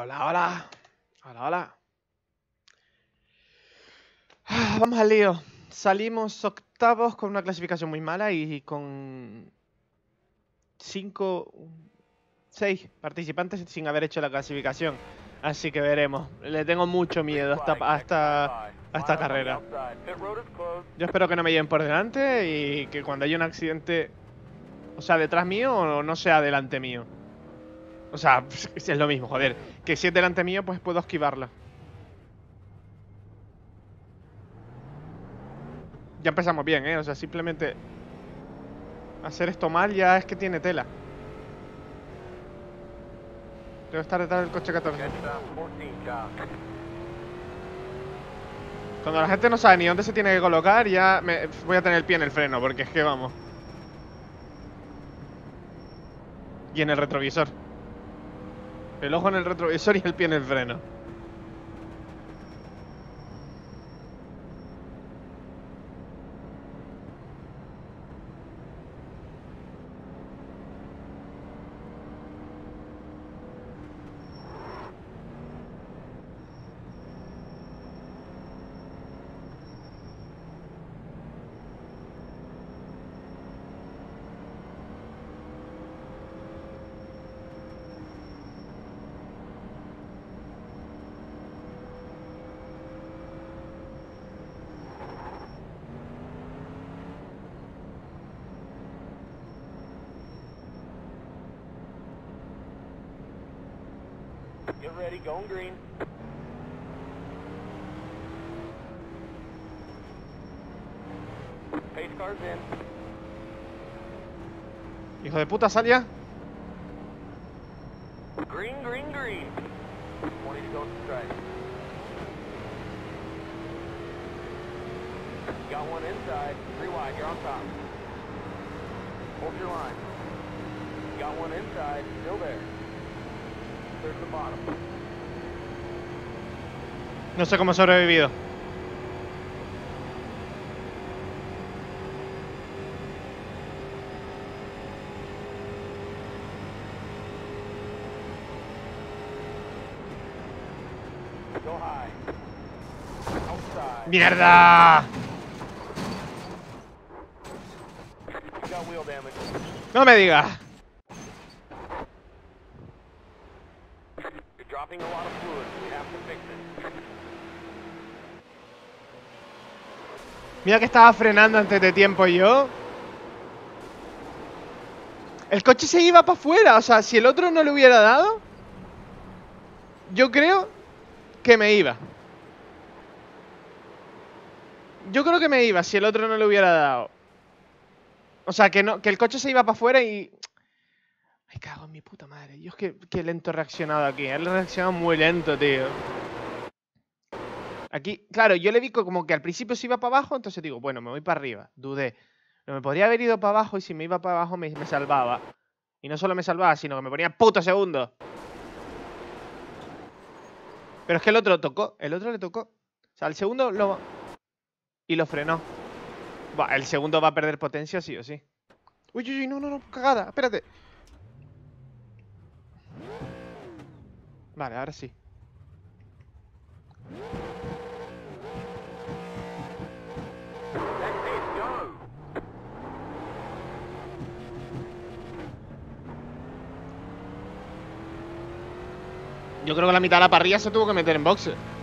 Hola, hola. Hola, hola. Ah, Vamos al lío. Salimos octavos con una clasificación muy mala y con cinco, seis participantes sin haber hecho la clasificación. Así que veremos. Le tengo mucho miedo a esta, a esta, a esta carrera. Yo espero que no me lleven por delante y que cuando haya un accidente, o sea, detrás mío o no sea delante mío. O sea, es lo mismo, joder. Que si es delante mío, pues puedo esquivarla. Ya empezamos bien, ¿eh? O sea, simplemente hacer esto mal ya es que tiene tela. Debo estar detrás del coche 14. Cuando la gente no sabe ni dónde se tiene que colocar, ya me voy a tener el pie en el freno, porque es que vamos. Y en el retrovisor. El ojo en el retrovisor y el pie en el freno. Get ready, going green. Pace cars in. Hijo de puta, sal ya. Green, green, green. 20 to go to strike. Got one inside. Three wide, you're on top. Hold your line. Got one inside, still there. No sé cómo he sobrevivido. ¡Mierda! No me digas. You're Mira que estaba frenando antes de tiempo yo. El coche se iba para afuera. O sea, si el otro no le hubiera dado, yo creo que me iba. Yo creo que me iba si el otro no le hubiera dado. O sea, que, no, que el coche se iba para afuera y... Me cago en mi puta madre. Que, que lento he reaccionado aquí. Él ha reaccionado muy lento, tío. Aquí, claro, yo le vi co- como que al principio se iba para abajo, entonces digo, bueno, me voy para arriba. Dudé. No me podría haber ido para abajo y si me iba para abajo me, salvaba. Y no solo me salvaba, sino que me ponía puto segundo. Pero es que el otro tocó. El otro le tocó. O sea, el segundo lo. Y lo frenó. Buah, el segundo va a perder potencia sí o sí. Uy, uy, uy, no, no, no, cagada. Espérate. Vale, ahora sí. Yo creo que la mitad de la parrilla se tuvo que meter en boxe.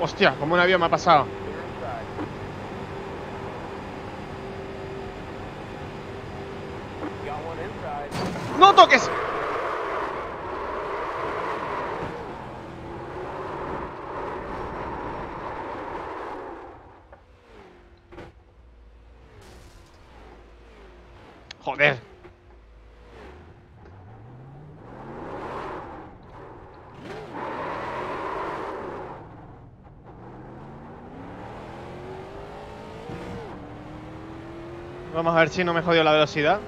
Hostia, como un avión me ha pasado. ¡No toques! Joder. Vamos a ver si no me jodió la velocidad.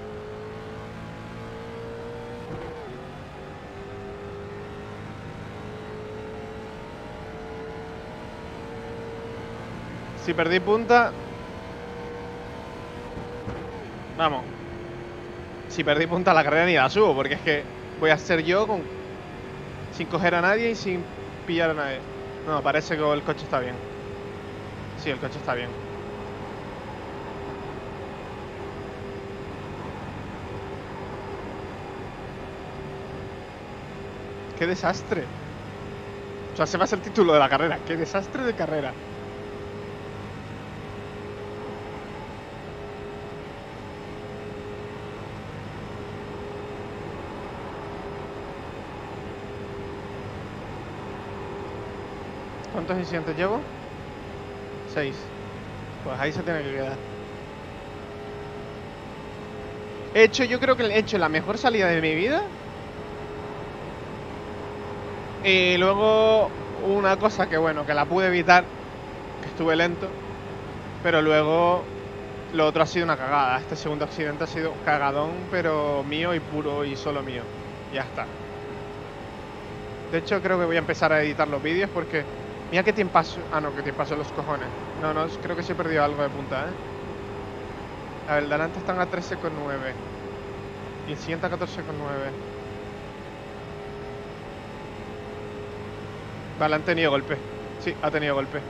Si perdí punta... Vamos. Si perdí punta la carrera ni la subo, porque es que voy a ser yo con... sin coger a nadie y sin pillar a nadie. No, parece que el coche está bien. Sí, el coche está bien. ¡Qué desastre! O sea, se va a ser el título de la carrera. ¡Qué desastre de carrera! ¿Cuántos incidentes llevo? Seis. Pues ahí se tiene que quedar. He hecho, yo creo que he hecho la mejor salida de mi vida. Y luego una cosa que bueno, que la pude evitar, que estuve lento. Pero luego lo otro ha sido una cagada. Este segundo accidente ha sido cagadón, pero mío y puro y solo mío. Ya está. De hecho, creo que voy a empezar a editar los vídeos porque Mira qué tiempo Ah, no, qué tiempo los cojones. No, no, creo que se he perdido algo de punta, ¿eh? A ver, delante están a 13,9. Y el siguiente a 14,9. Vale, han tenido golpe. Sí, ha tenido golpe.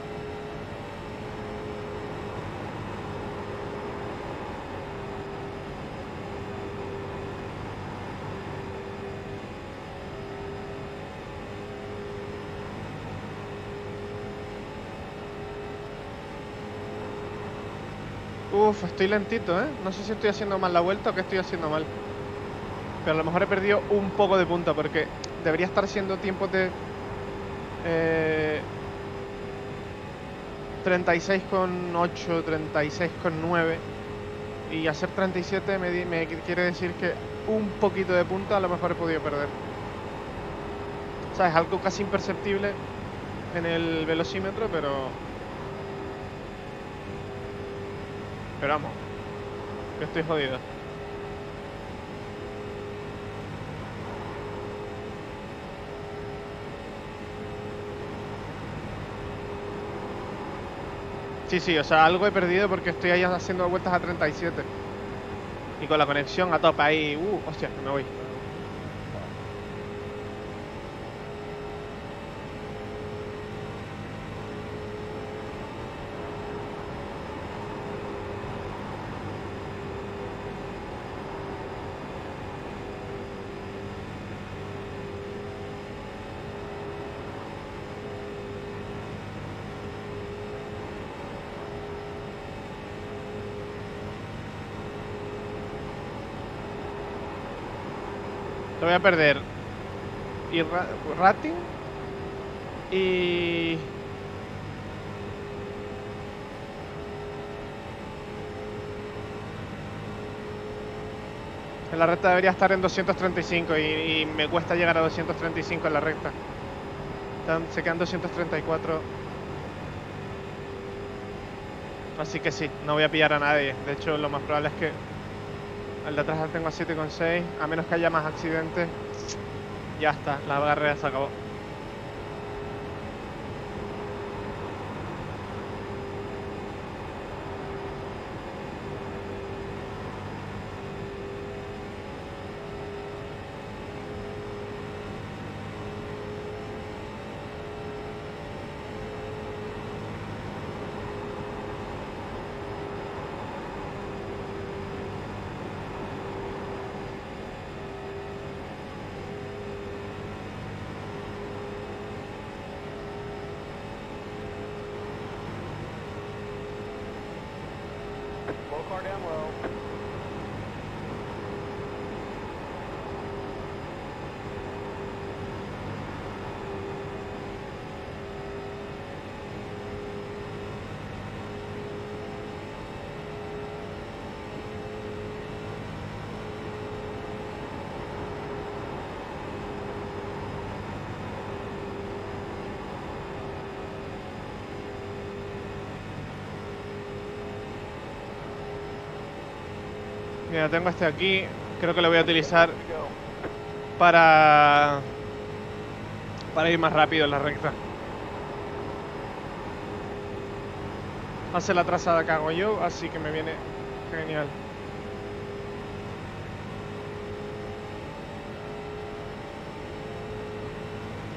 Uf, estoy lentito, ¿eh? No sé si estoy haciendo mal la vuelta o qué estoy haciendo mal. Pero a lo mejor he perdido un poco de punta porque debería estar siendo tiempos de... Eh, 36,8, 36,9 y hacer 37 me, me quiere decir que un poquito de punta a lo mejor he podido perder. O sea, es algo casi imperceptible en el velocímetro, pero Pero vamos, que estoy jodido. Sí, sí, o sea, algo he perdido porque estoy ahí haciendo vueltas a 37. Y con la conexión a tope ahí. Uh, hostia, me voy. Voy a perder. Y rating. Y... En la recta debería estar en 235 y, me cuesta llegar a 235 en la recta. se quedan 234. Así que sí, no voy a pillar a nadie. De hecho, lo más probable es que el de atrás tengo a 7,6. A menos que haya más accidentes. Ya está, la carrera se acabó. demo. Tengo este aquí. Creo que lo voy a utilizar para para ir más rápido en la recta. Hace la trazada que hago yo, así que me viene genial.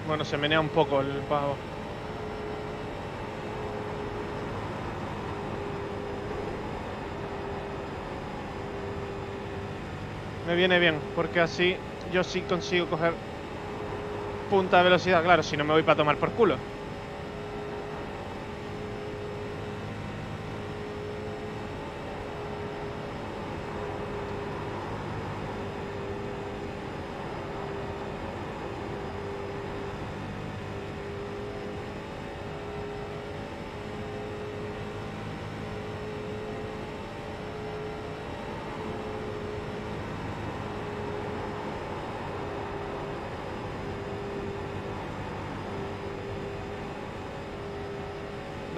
Bueno, se menea un poco el pavo. Me viene bien, porque así yo sí consigo coger punta de velocidad, claro, si no me voy para tomar por culo.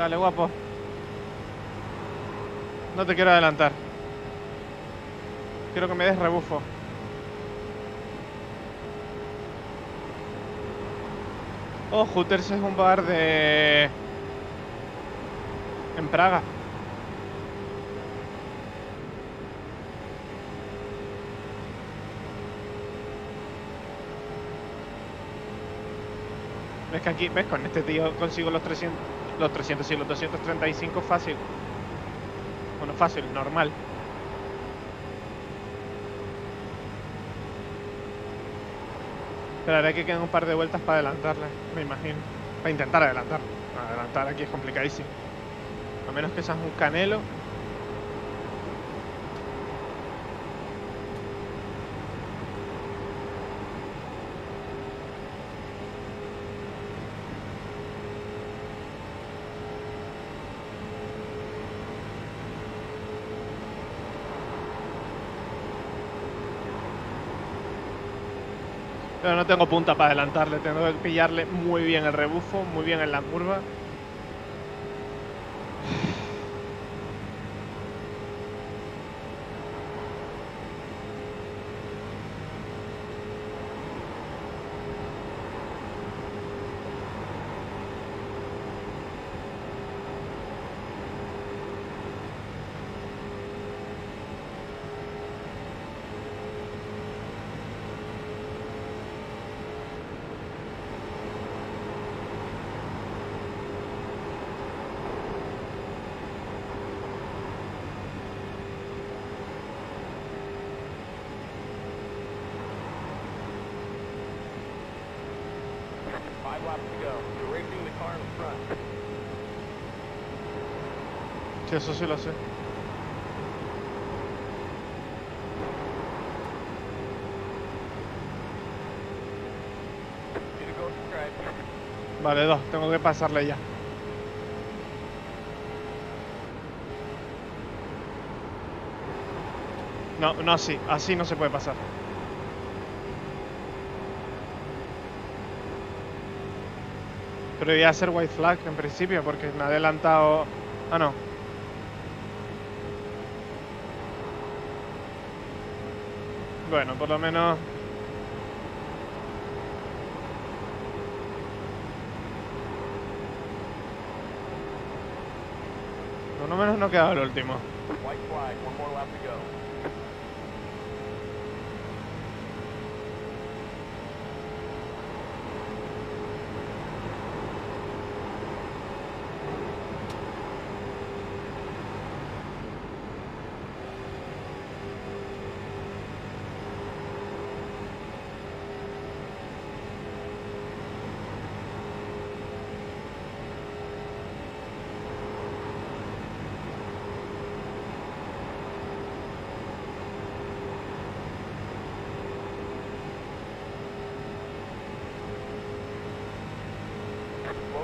Dale, guapo. No te quiero adelantar. Quiero que me des rebufo. Oh, Hooters es un bar de... En Praga. ¿Ves que aquí, ves, con este tío consigo los 300, los 300 y los 235 fácil. Bueno, fácil, normal. Pero haré que queden un par de vueltas para adelantarle, me imagino. Para intentar adelantar. Adelantar aquí es complicadísimo. A menos que seas un canelo. Pero no tengo punta para adelantarle, tengo que pillarle muy bien el rebufo, muy bien en la curva. Five laps to go. You're racing the car in front. Sí, eso sí lo sé. Vale, dos, tengo que pasarle ya. No, no así, así no se puede pasar. Pero voy a hacer white flag en principio porque me ha adelantado... Ah, no. Bueno, por lo menos... Por lo menos no he quedado el último. White flag. One more lap to go.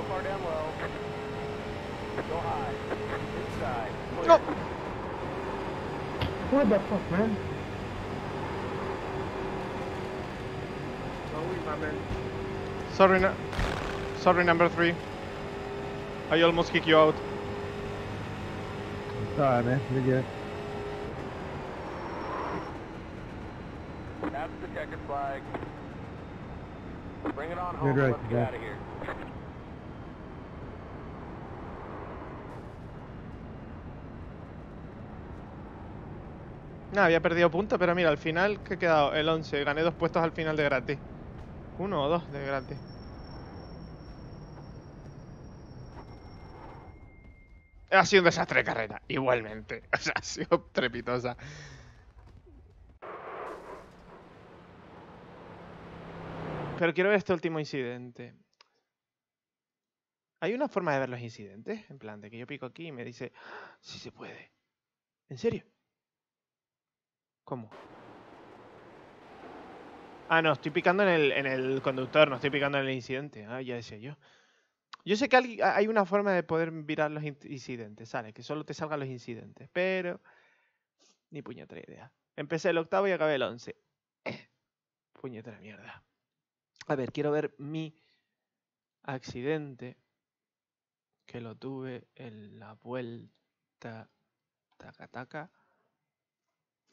Slow car down low. Go high. Inside. Clear. No. What the fuck, man? Sorry, no- sorry, number three. I almost kick you out. Sorry, man. You're good. That's the checkered flag. Bring it on Good home right, let's get yeah. out of here. Nada, había perdido puntos, pero mira, al final, que he quedado? El 11. Gané dos puestos al final de gratis. Uno o dos de gratis. Ha sido un desastre de carrera, igualmente. O sea, ha sido trepitosa. Pero quiero ver este último incidente. ¿Hay una forma de ver los incidentes? En plan, de que yo pico aquí y me dice, "Ah, sí se puede. ¿En serio? ¿Cómo? Ah, no, estoy picando en el, en el conductor, no estoy picando en el incidente. Ah, ya decía yo. Yo sé que hay una forma de poder virar los in- incidentes, ¿sabes? Que solo te salgan los incidentes, pero... Ni puñetera idea. Empecé el octavo y acabé el once. Eh, puñetera mierda. A ver, quiero ver mi accidente que lo tuve en la vuelta taca taca.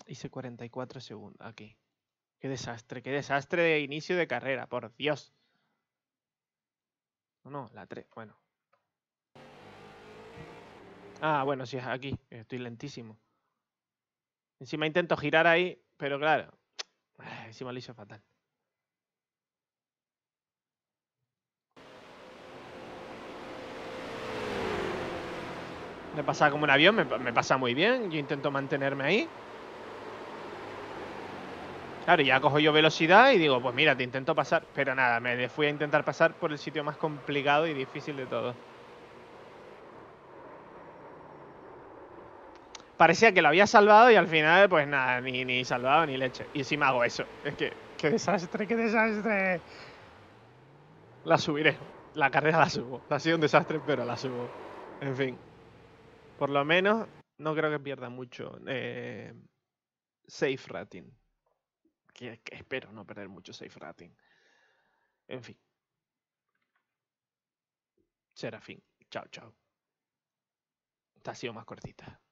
Hice 44 segundos aquí. Qué desastre, qué desastre de inicio de carrera, por Dios. No, no, la 3, bueno. Ah, bueno, sí, es aquí. Estoy lentísimo. Encima intento girar ahí, pero claro. Encima lo hice fatal. Me pasa como un avión, me, pa- me pasa muy bien. Yo intento mantenerme ahí. Claro, ya cojo yo velocidad y digo, pues mira, te intento pasar. Pero nada, me fui a intentar pasar por el sitio más complicado y difícil de todo. Parecía que lo había salvado y al final, pues nada, ni, ni salvado ni leche. Y encima hago eso. Es que, qué desastre, qué desastre. La subiré. La carrera la subo. Ha sido un desastre, pero la subo. En fin. Por lo menos, no creo que pierda mucho. eh, safe rating. Que, espero no perder mucho safe rating. En fin. Será fin. Chao, chao. Esta ha sido más cortita.